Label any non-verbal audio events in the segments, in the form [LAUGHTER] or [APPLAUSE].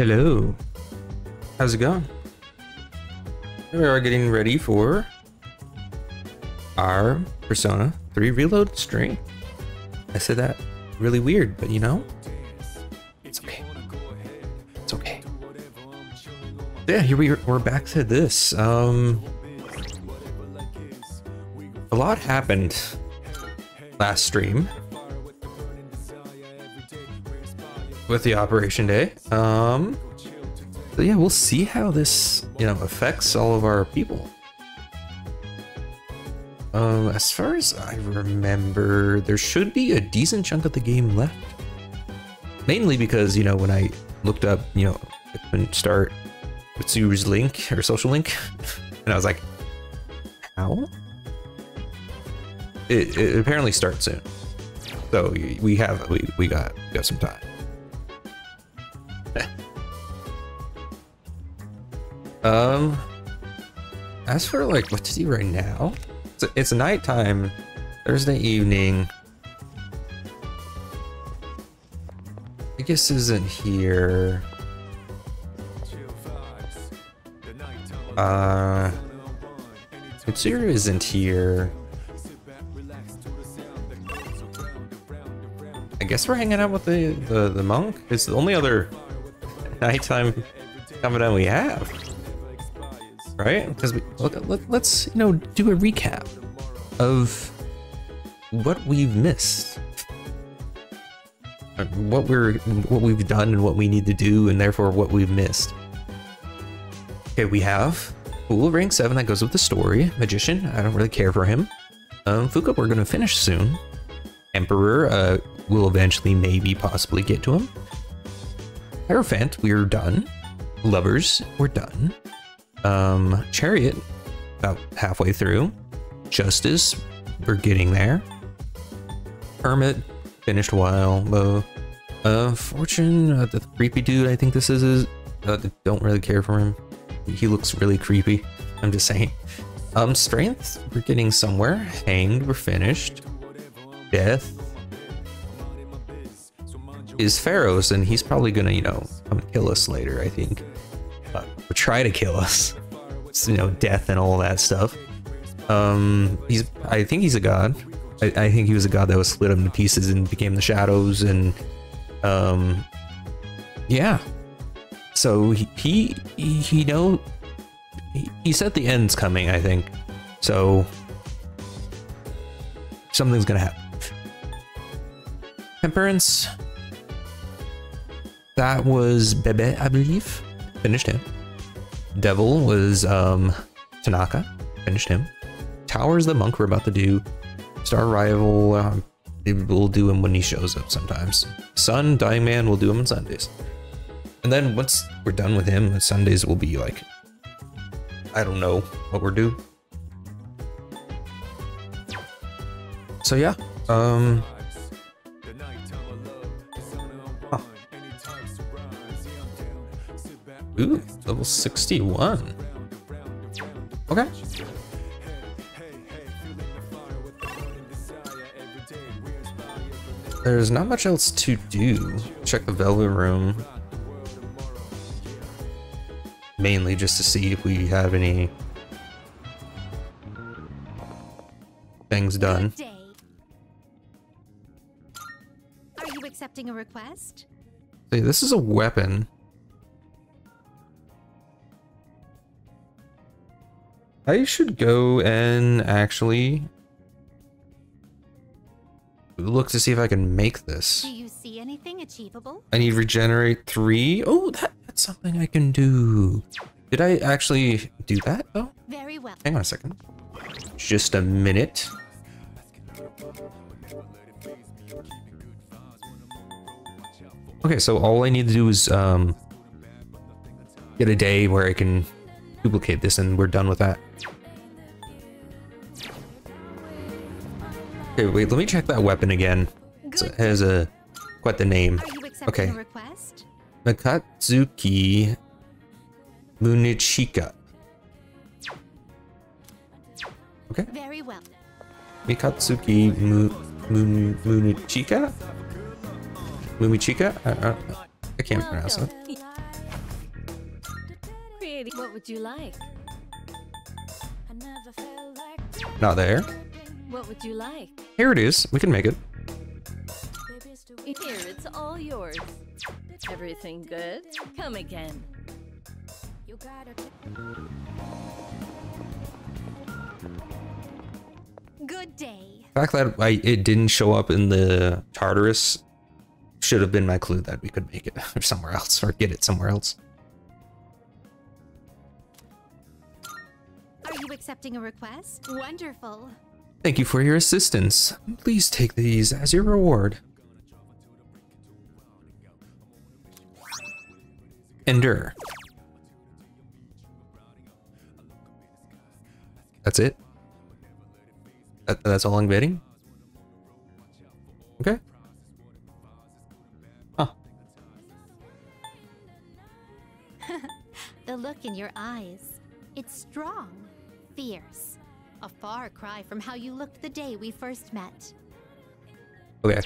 Hello. How's it going? We are getting ready for our Persona 3 Reload stream. I said that really weird, but you know, it's okay. It's okay. Yeah, here we are, we're back to this. Um, a lot happened last stream with the Operation Day. Um, so yeah, we'll see how this, you know, affects all of our people. Um, as far as I remember, there should be a decent chunk of the game left. Mainly because, you know, when I looked up, you know, I couldn't start Utsu's link or social link, [LAUGHS] and I was like, how? It, it apparently starts soon. So we have, we, we got, we got some time. [LAUGHS] um, as for like what to do right now, it's, it's nighttime, Thursday evening. I guess isn't here. Uh, Mitsuru isn't here. I guess we're hanging out with the, the, the monk. It's the only other [LAUGHS] nighttime Covenant we have. Right? Because we look, let, let's, you know, do a recap of what we've missed. Uh, What we're what we've done and what we need to do and therefore what we've missed. Okay, we have Fool rank 7 that goes with the story. Magician, I don't really care for him. Um, Fuuka, we're gonna finish soon. Emperor, uh, we'll eventually maybe possibly get to him. Hierophant, we're done. Lovers, we're done. Um, Chariot, about halfway through. Justice, we're getting there. Hermit, finished a while ago. Uh, Fortune, uh, the creepy dude, I think this is, is uh, don't really care for him. He looks really creepy. I'm just saying. Um, Strength, we're getting somewhere. Hanged, we're finished. Death is Pharos, and he's probably gonna, you know, come and kill us later, I think. Uh, or try to kill us. It's, [LAUGHS] you know, death and all that stuff. Um, he's, I think he's a god. I, I think he was a god that was split up into pieces and became the shadows, and, um, yeah. So he, he, he, he know, he, he said the end's coming, I think. So, something's gonna happen. Temperance. That was Bebe, I believe. Finished him. Devil was um Tanaka. Finished him. Tower's the monk we're about to do. Star Rival, um, we'll do him when he shows up sometimes. Sun, Dying Man, we'll do him on Sundays. And then once we're done with him, Sundays will be like, I don't know what we're due. So yeah, um, Ooh, level 61. Okay. There's not much else to do. Check the Velvet Room. Mainly just to see if we have any things done. Are you accepting a request? See, this is a weapon. I should go and actually look to see if I can make this. Do you see anything achievable? I need regenerate three. Oh, that, that's something I can do. Did I actually do that though? Very well. Hang on a second. Just a minute. Okay, so all I need to do is um, get a day where I can duplicate this and we're done with that. Okay, wait, let me check that weapon again. So it has a quite the name. Are you accepting Okay. Nakatsuki Munichika. Okay, Very well. Mikatsuki Mu, Mu, Munichika? Mumichika? I, uh, I, uh, I can't pronounce it. What would you like? Not there. What would you like? Here it is. We can make it. Here, it's all yours. Everything good? Come again. Good day. The fact that I, it didn't show up in the Tartarus should have been my clue that we could make it [LAUGHS] somewhere else or get it somewhere else. Are you accepting a request? Wonderful. Thank you for your assistance. Please take these as your reward. Endure. That's it? That, that's all I'm getting? Okay. Huh. [LAUGHS] The look in your eyes. It's strong, fierce. A far cry from how you looked the day we first met. Okay.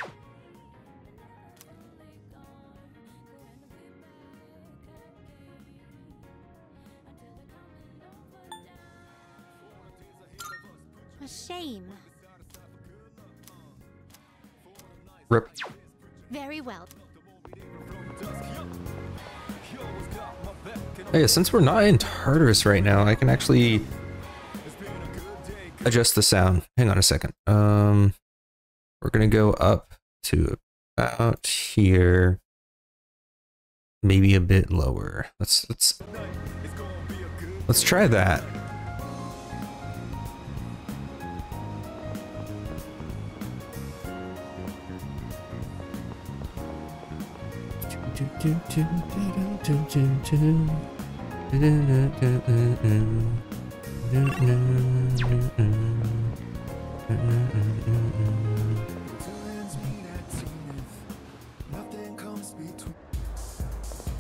A shame. Rip. Very well. Yeah, since we're not in Tartarus right now, I can actually adjust the sound. Hang on a second. Um, we're gonna go up to about here, maybe a bit lower. Let's let's let's try that.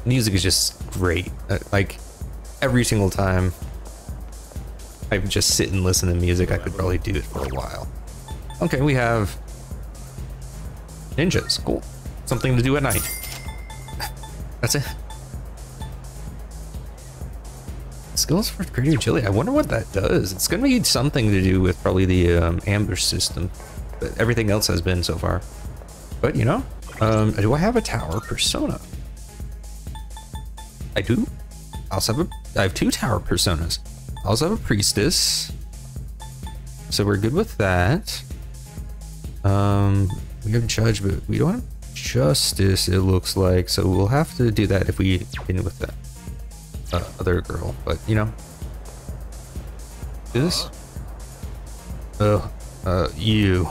Music is just great. Uh, Like every single time I just sit and listen to music, I could probably do it for a while. Okay, we have ninjas. Cool. Something to do at night. That's it. Skills for greater agility. I wonder what that does. It's gonna be something to do with probably the um, ambush system, but everything else has been so far. But you know, um, do I have a tower persona? I do. I also have a. I have two tower personas. I also have a priestess. So we're good with that. Um, we have judge, but we don't have justice. It looks like so we'll have to do that if we continue with that uh, other girl. But you know, do this. Oh, uh, you.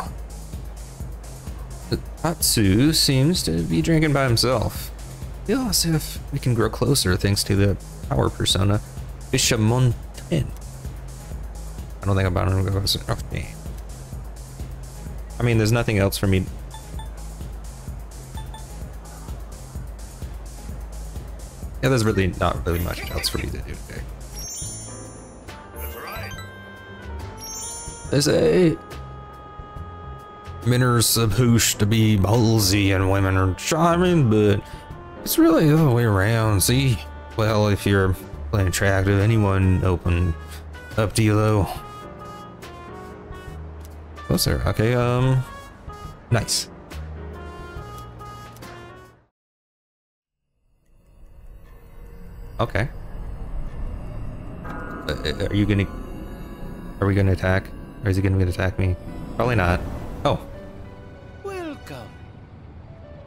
Tatsu seems to be drinking by himself. Feel as if we can grow closer thanks to the power persona, Bishamon 10. I don't think I'm about to go enough me. I mean, there's nothing else for me. Yeah, there's really not really much else for me to do today. They say men are supposed to be ballsy and women are charming, but it's really the other way around. See, well, if you're plain attractive, anyone open up to you though. Closer. Okay. Um. Nice. Okay. Uh, are you gonna? Are we gonna attack? Or is he gonna attack me? Probably not. Oh, Welcome.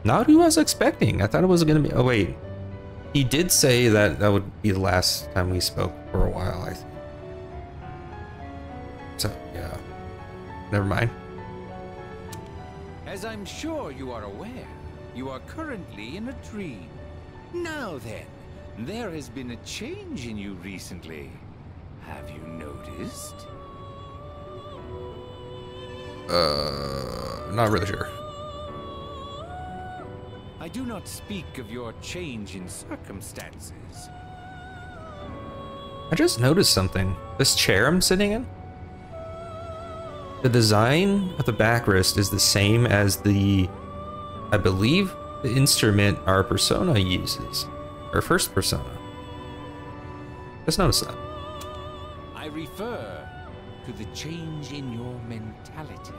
not who I was expecting. I thought it was gonna be. Oh wait, he did say that that would be the last time we spoke for a while. I think. So yeah, never mind. As I'm sure you are aware, you are currently in a dream. Now then, there has been a change in you recently. Have you noticed? Uh, not really sure. I do not speak of your change in circumstances. I just noticed something. This chair I'm sitting in? The design of the backrest is the same as the, I believe, the instrument our persona uses. Our first persona. Just noticed that. I refer to the change in your mentality.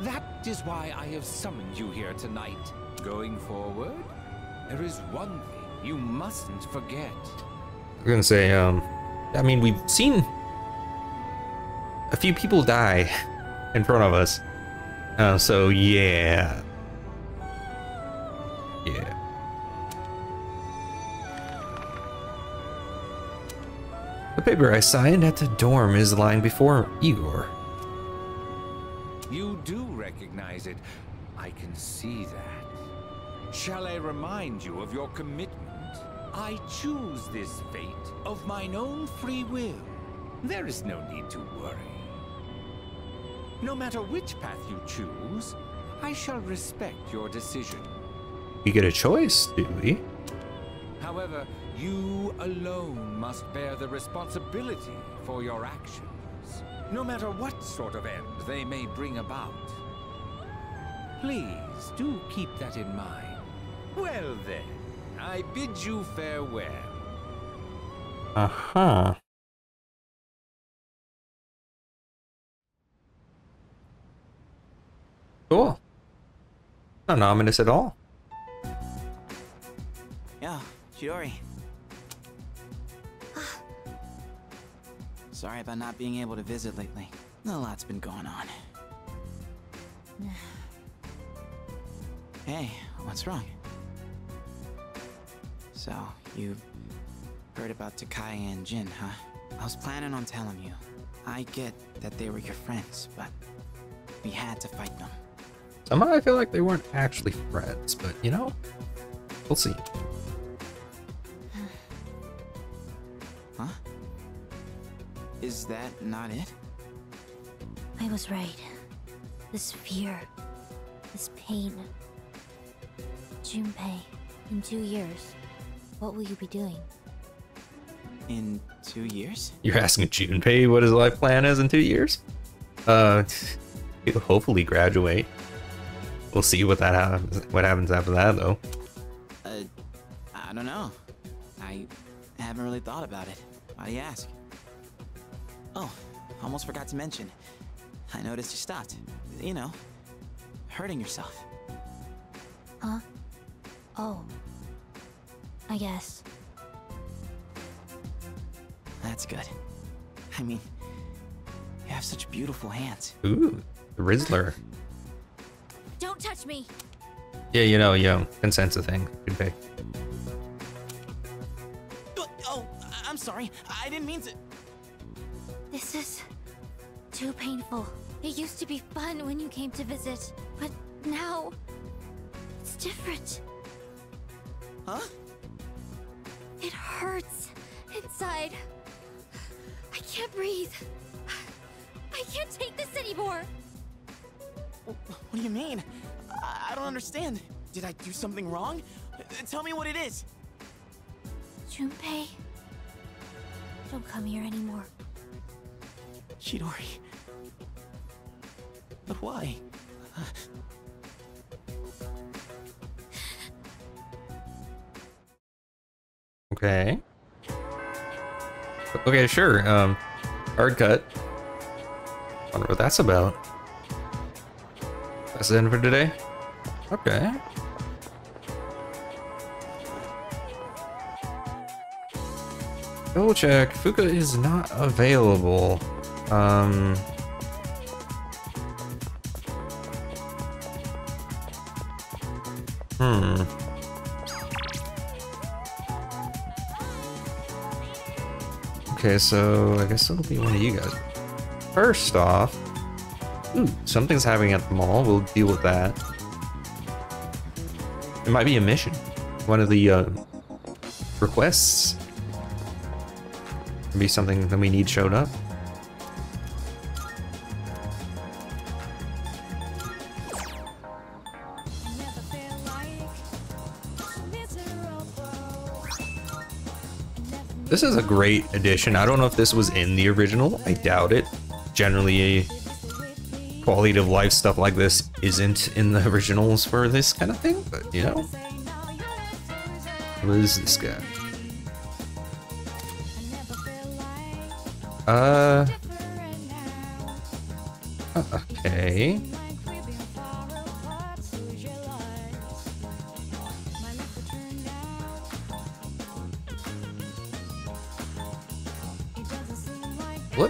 That is why I have summoned you here tonight. Going forward, there is one thing you mustn't forget. I'm gonna say, um, I mean, we've seen a few people die in front of us. Uh, so. Yeah. The paper I signed at the dorm is lying before Igor. You do recognize it. I can see that. Shall I remind you of your commitment? I choose this fate of mine own free will. There is no need to worry. No matter which path you choose, I shall respect your decision. We get a choice, do we? However, you alone must bear the responsibility for your actions, no matter what sort of end they may bring about. Please do keep that in mind. Well then, I bid you farewell. Uh huh. Cool. Not ominous at all. Yeah, Chidori. Sorry about not being able to visit lately. A lot's been going on. hey, what's wrong? So, you heard about Takaya and Jin, huh? I was planning on telling you. I get that they were your friends, but we had to fight them. Somehow I feel like they weren't actually friends, but you know, we'll see. Is that not it? I was right. This fear, this pain. Junpei, in two years, what will you be doing? In two years? You're asking Junpei what his life plan is in two years? Uh, he'll hopefully graduate. We'll see what that happens. What happens after that, though. Uh, I don't know. I haven't really thought about it. Why do you ask? Almost forgot to mention. I noticed you stopped. You know, hurting yourself. Huh? Oh. I guess. That's good. I mean, you have such beautiful hands. Ooh, the Rizzler. Don't touch me! Yeah, you know, you know, consent's a thing. Junpei. Oh, oh, I'm sorry. I didn't mean to. This is too painful. It used to be fun when you came to visit, but now it's different. Huh? It hurts inside. I can't breathe. I can't take this anymore. What do you mean? I, don't understand. Did I do something wrong? Tell me what it is. Junpei, don't come here anymore. Chidori. But why? Okay. Okay, sure. Um, hard cut. Wonder what that's about. That's the end for today. Okay. Double check. Fuuka is not available. Um. Hmm. Okay, so I guess it'll be one of you guys. First off, ooh, something's happening at the mall. We'll deal with that. It might be a mission. One of the uh, requests. Maybe something that we need showed up. this is a great addition. I don't know if this was in the original. I doubt it. Generally, quality of life stuff like this isn't in the originals for this kind of thing, but you know. What is this guy? Uh... Okay...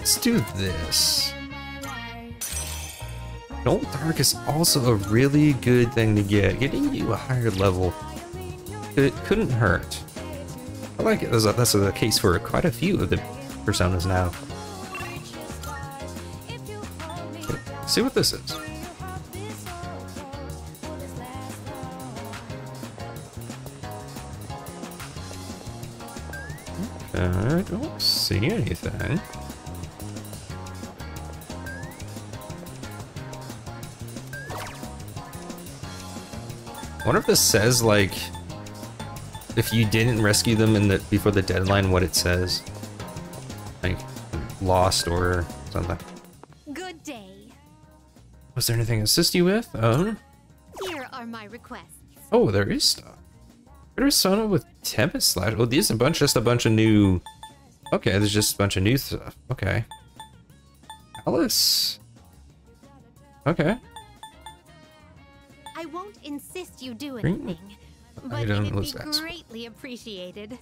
Let's do this. Don't Dark is also a really good thing to get. Getting you a higher level it couldn't hurt. I like it. That's a, case for quite a few of the personas now. See what this is. I don't see anything. Wonder if this says like if you didn't rescue them in the before the deadline, what it says, like lost or something. Good day. Was there anything to assist you with? Oh, Here are my requests. oh, there is stuff. Persona with Tempest Slash. Oh, these a bunch, just a bunch of new. Okay, there's just a bunch of new stuff. Okay. Alice. Okay. I won't insist you do anything, but don't it'd be greatly appreciated.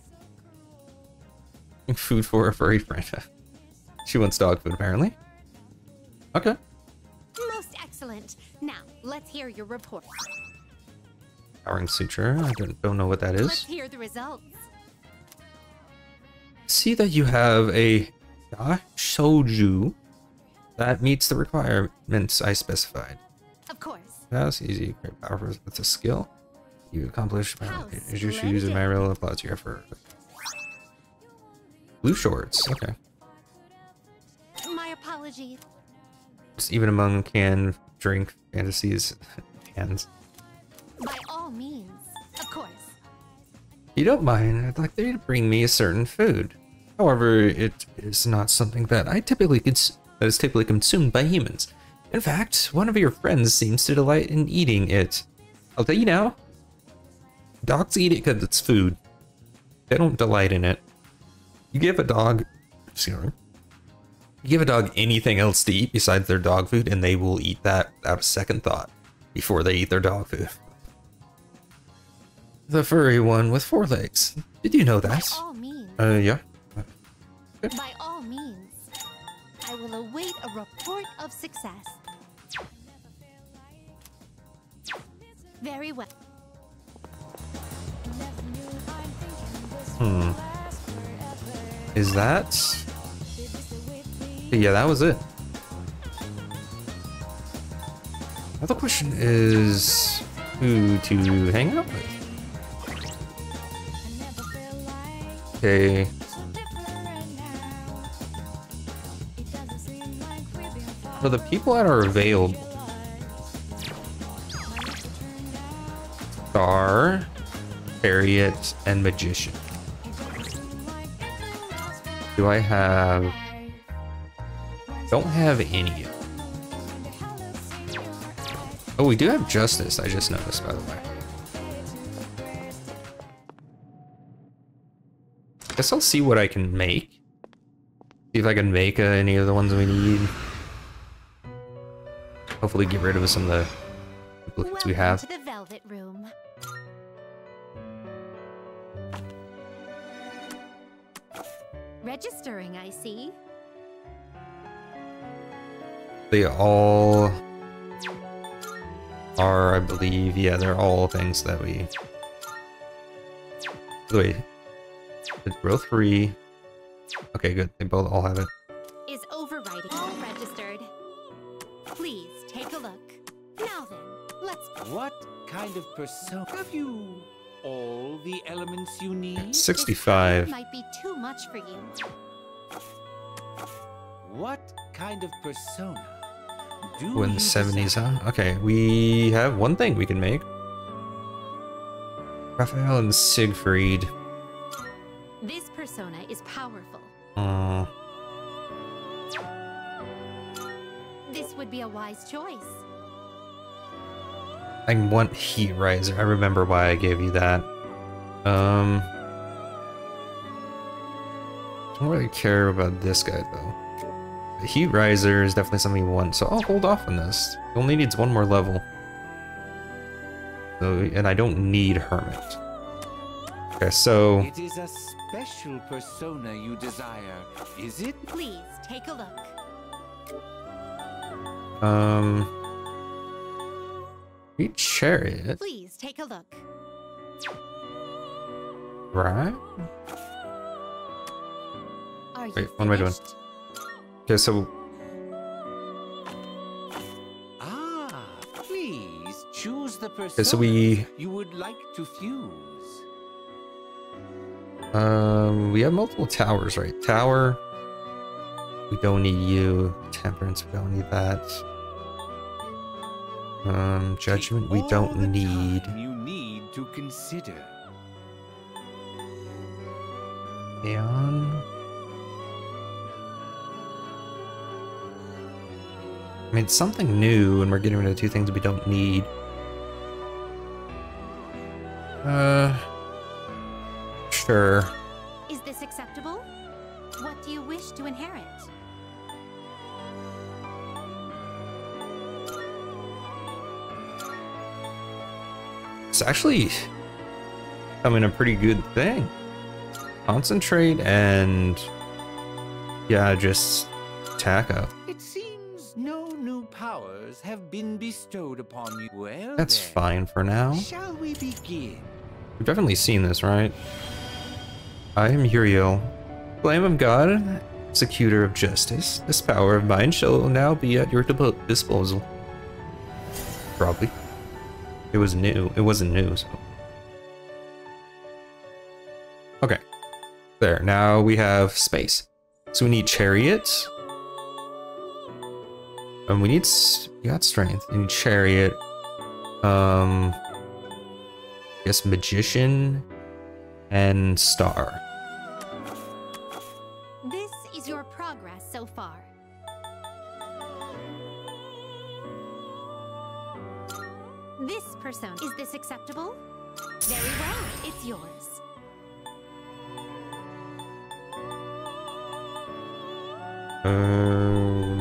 [LAUGHS] Food for a furry friend. [LAUGHS] she wants dog food, apparently. Okay. Most excellent. Now, let's hear your report. Powering Suture. I don't, don't know what that is. Let's hear the results. See that you have a Da Shouju that meets the requirements I specified. Of course. That's easy, great power. That's a skill. You accomplish How as you choose in my real applause to your effort. Blue shorts, okay. My apologies. Even among canned drink fantasies [LAUGHS] cans. By all means. Of course. You don't mind, I'd like you to bring me a certain food. However, it is not something that I typically that is typically consumed by humans. In fact, one of your friends seems to delight in eating it. I'll tell you now. Dogs eat it because it's food. They don't delight in it. You give a dog, excuse me, you give a dog anything else to eat besides their dog food, and they will eat that without a second thought before they eat their dog food. The furry one with four legs. Did you know By that? all means. Uh, yeah. By all means. I will await a report of success. Very well. Hmm. Is that? Yeah, that was it. The question is who to hang out with. Okay. For the people that are available are Chariot and Magician. Do I have... Don't have any. Oh, we do have Justice, I just noticed, by the way. Guess I'll see what I can make. See if I can make uh, any of the ones we need. Hopefully get rid of some of the duplicates we have. They all are, I believe, yeah, they're all things that we. Wait, did row three? Okay, good. They both all have it. Is overriding all registered. Please take a look. Now then, let's What kind of persona have you? All the elements you need? Sixty-five. might be too much for you. What kind of persona? In the seventies, huh? Okay, we have one thing we can make. Raphael and Siegfried. This persona is powerful. Uh, This would be a wise choice. I want Heat Riser. I remember why I gave you that. Um, I don't really care about this guy though. The heat riser is definitely something we want, so I'll hold off on this. It only needs one more level. So, and I don't need Hermit. Okay, so It is a special persona you desire, is it? Please take a look. um, Heat Chariot, Please take a look. right? Are you Wait, what am I doing? Okay, so Ah, please choose the persona okay, so we you would like to fuse. um we have multiple towers, right? Tower. We don't need you. Temperance. We don't need that. Um, judgment. We don't need. You need to consider. Neon. I mean, it's something new, and we're getting rid of two things we don't need. Uh, sure. Is this acceptable? What do you wish to inherit? It's actually becoming a pretty good thing. Concentrate and yeah, just taco. Bestowed upon you. Well, That's then, fine for now. Shall we begin? You've definitely seen this, right? I am Uriel, flame of God, executor of justice. This power of mine shall now be at your disposal. Probably. It was new. It wasn't new, so. Okay. There. Now we have space. So we need chariot. And we need. We got strength. Need chariot. Um. I guess magician and star. This is your progress so far. This persona. Is this acceptable? Very well, it's yours. Um.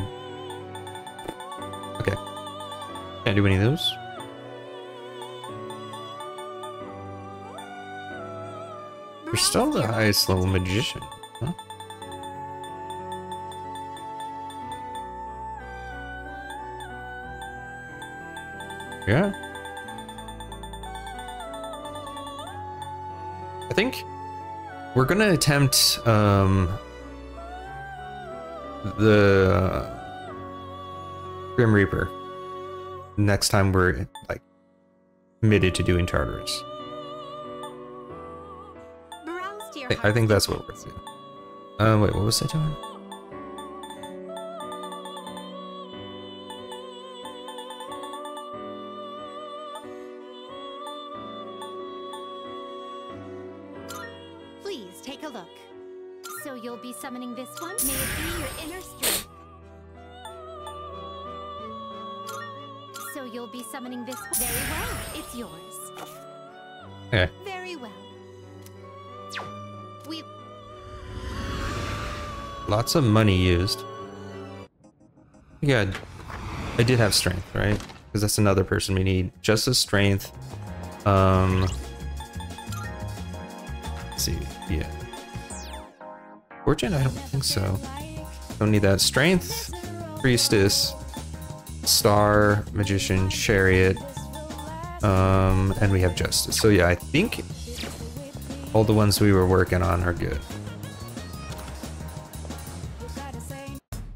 Can't do any of those. You're still the highest level magician, huh? Yeah. I think we're gonna attempt um the uh, Grim Reaper next time we're like committed to doing Tartarus. Browse to your I think, that's what we're gonna. Um, wait, what was I doing? You'll be summoning this? Very well, it's yours. Okay. Very well. We Lots of money used. Yeah, I did have strength, right? Because that's another person we need. Just Justice, strength. Um. Let's see, yeah. Fortune? I don't think so. Don't need that. Strength, priestess, star, magician, chariot. Um, and we have justice. So yeah, I think all the ones we were working on are good.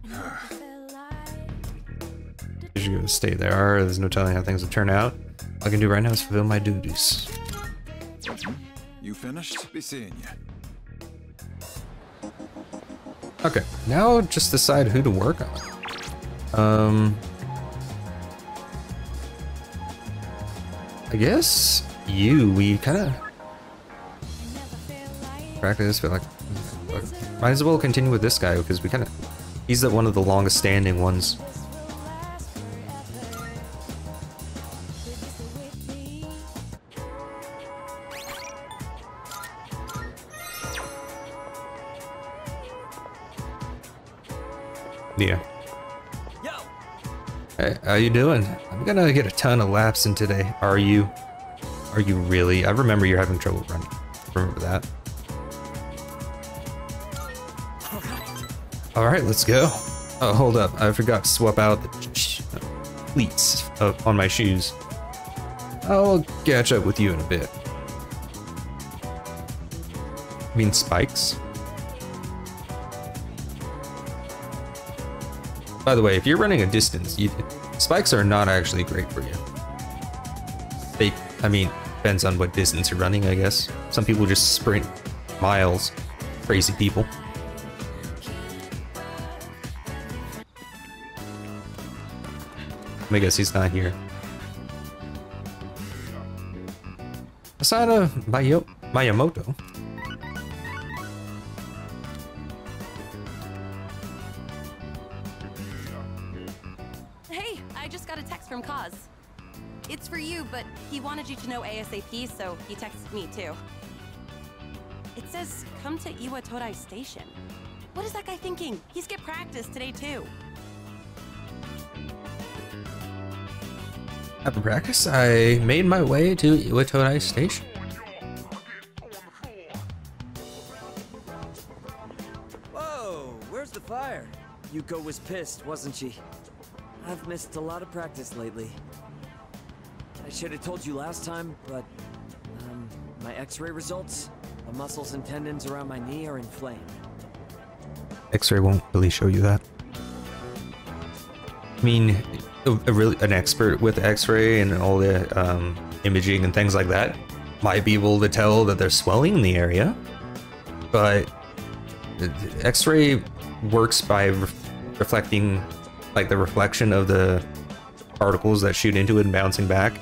[SIGHS] Just gonna stay there. There's no telling how things will turn out. All I can do right now is fulfill my duties. You finished? Be seeing you. Okay, now just decide who to work on. Um, I guess you. We kind of practice, but like, like, might as well continue with this guy because we kind of he's the one of the longest standing ones. Yo, Hey, how you doing? I'm gonna get a ton of laps in today. Are you? Are you really? I remember you're having trouble running. Remember that. All right, let's go. Oh, hold up. I forgot to swap out the cleats on my shoes. I'll catch up with you in a bit. Mean spikes? By the way, if you're running a distance, you, spikes are not actually great for you. They, I mean, depends on what distance you're running, I guess. Some people just sprint miles. Crazy people. I guess he's not here. Asada Mayo Mayamoto. Know so he texted me too. It says, come to Iwatodai Station. What is that guy thinking? He's get practice today too. After practice, I made my way to Iwatodai Station. whoa, where's the fire? Yuko was pissed, wasn't she? I've missed a lot of practice lately. I should have told you last time, but my x-ray results, the muscles and tendons around my knee are inflamed. X-ray won't really show you that. I mean, a, a really an expert with X-ray and all the um, imaging and things like that might be able to tell that there's swelling in the area, but X-ray works by re- reflecting, like the reflection of the particles that shoot into it and bouncing back.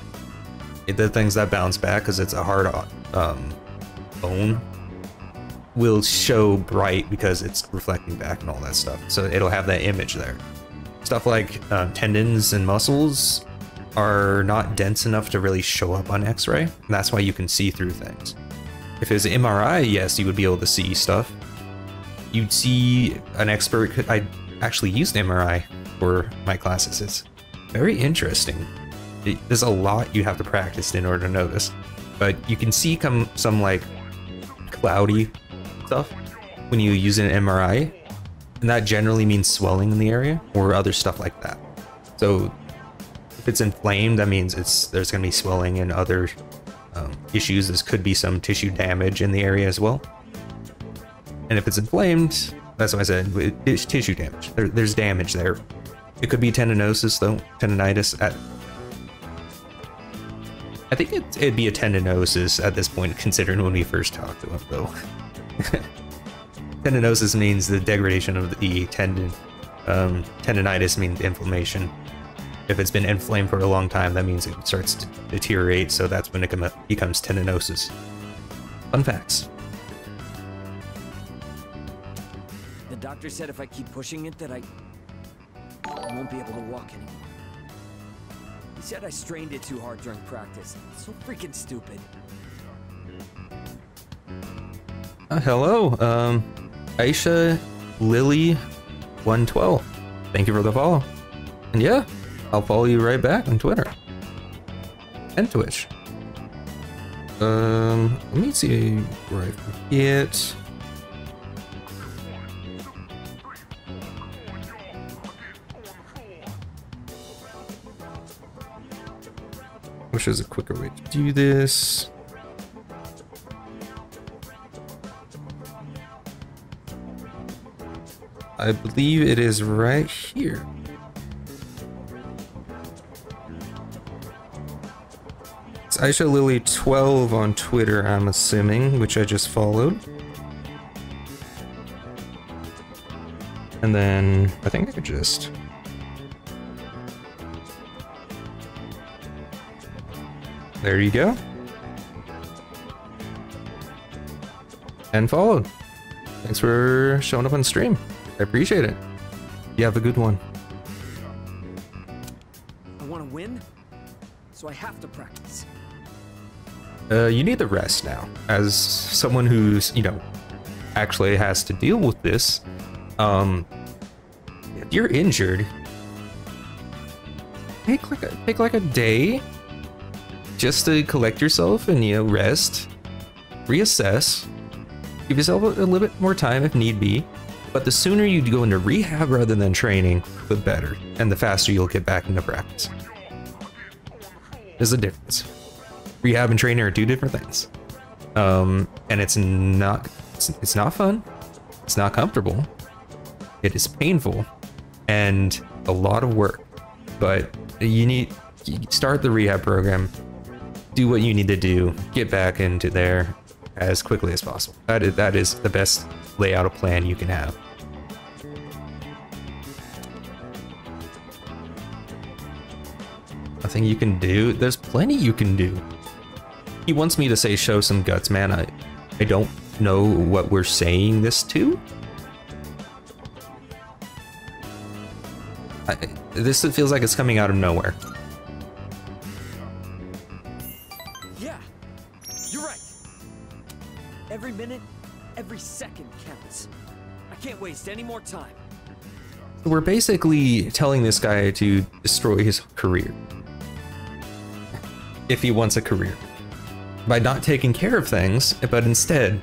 The things that bounce back, because it's a hard um, bone, will show bright because it's reflecting back and all that stuff. So it'll have that image there. Stuff like uh, tendons and muscles are not dense enough to really show up on X-ray. That's why you can see through things. If it was MRI, yes, you would be able to see stuff. You'd see an expert. I actually used MRI for my classes. It's very interesting. It- there's a lot you have to practice in order to notice, but you can see come some like cloudy stuff when you use an MRI, and that generally means swelling in the area or other stuff like that. So if it's inflamed, that means it's there's going to be swelling and other um, issues. This could be some tissue damage in the area as well. And if it's inflamed, that's what I said. It's tissue damage. There, there's damage there. It could be tendinosis though, tendinitis. At, I think it, it'd be a tendinosis at this point, considering when we first talked to him though. [LAUGHS] Tendinosis means the degradation of the tendon. Um, tendinitis means inflammation. If it's been inflamed for a long time, that means it starts to deteriorate, so that's when it becomes tendinosis. Fun facts. The doctor said if I keep pushing it that I won't be able to walk anymore. He said I strained it too hard during practice. So freaking stupid. Uh, hello, um, Aisha Lily 112. Thank you for the follow. And yeah, I'll follow you right back on Twitter and Twitch. Um, let me see where I forget. Wish there's a quicker way to do this. I believe it is right here. It's Aisha Lily 12 on Twitter, I'm assuming, which I just followed. And then I think I could just There you go. And followed. Thanks for showing up on stream. I appreciate it. You have a good one. I want to win, so I have to practice. Uh, you need the rest now. As someone who's, you know, actually has to deal with this, um, if you're injured, take like a take like a day just to collect yourself and you know rest, reassess, give yourself a, a little bit more time if need be. But the sooner you go into rehab rather than training, the better, and the faster you'll get back into practice. There's a difference. Rehab and training are two different things, um, and it's not it's, it's not fun. It's not comfortable. It is painful and a lot of work. But you need you start the rehab program, do what you need to do, get back into there as quickly as possible. That is, that is the best layout of plan you can have. Nothing you can do. There's plenty you can do. He wants me to say show some guts, man. I I don't know what we're saying this to. I, this feels like it's coming out of nowhere. Every minute, every second counts. I can't waste any more time. We're basically telling this guy to destroy his career. If he wants a career. By not taking care of things, but instead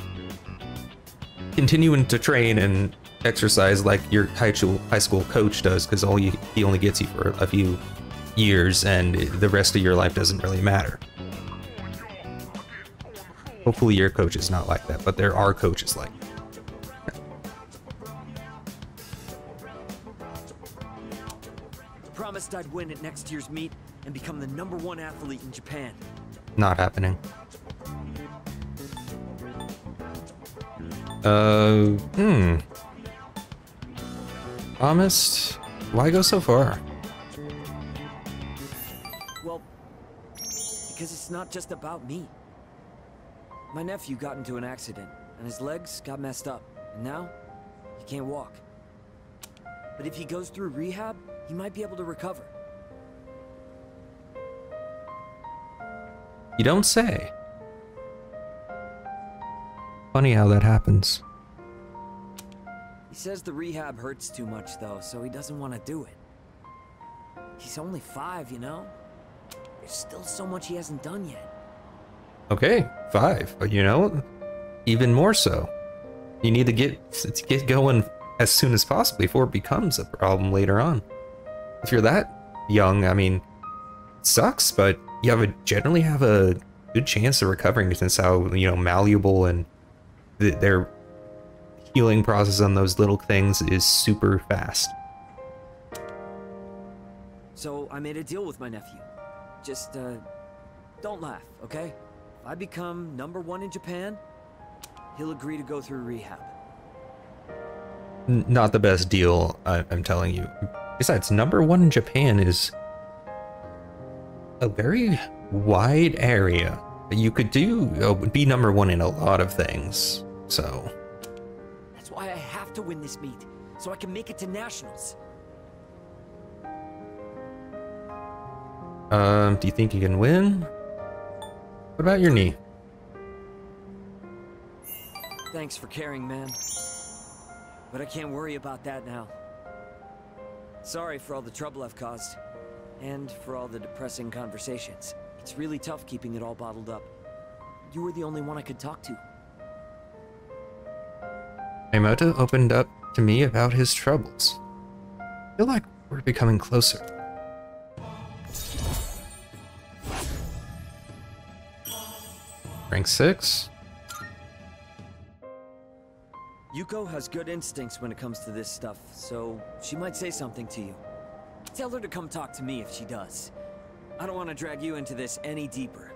continuing to train and exercise like your high school coach does, because all you, he only gets you for a few years, and the rest of your life doesn't really matter. Hopefully, your coach is not like that, but there are coaches like. That. Promised I'd win at next year's meet and become the number one athlete in Japan. Not happening. Uh, hmm. Promised? Why go so far? Well, because it's not just about me. My nephew got into an accident, and his legs got messed up, and now he can't walk. But if he goes through rehab, he might be able to recover. You don't say. Funny how that happens. He says the rehab hurts too much, though, so he doesn't want to do it. He's only five, you know? There's still so much he hasn't done yet. Okay, five. But you know, even more so. You need to get to get going as soon as possible before it becomes a problem later on. If you're that young, I mean, sucks, but you have a generally have a good chance of recovering since how you know malleable and th their healing process on those little things is super fast. So I made a deal with my nephew. Just, uh, don't laugh, okay? If I become number one in Japan, he'll agree to go through rehab. Not the best deal, I I'm telling you. Besides, number one in Japan is a very wide area. You could do uh, be number one in a lot of things. So That's why I have to win this meet, so I can make it to nationals. Um, do you think you can win? What about your knee? Thanks for caring, man. But I can't worry about that now. Sorry for all the trouble I've caused. And for all the depressing conversations. It's really tough keeping it all bottled up. You were the only one I could talk to. Miyamoto opened up to me about his troubles. I feel like we're becoming closer. Rank 6? Yuko has good instincts when it comes to this stuff, so she might say something to you. Tell her to come talk to me if she does. I don't want to drag you into this any deeper.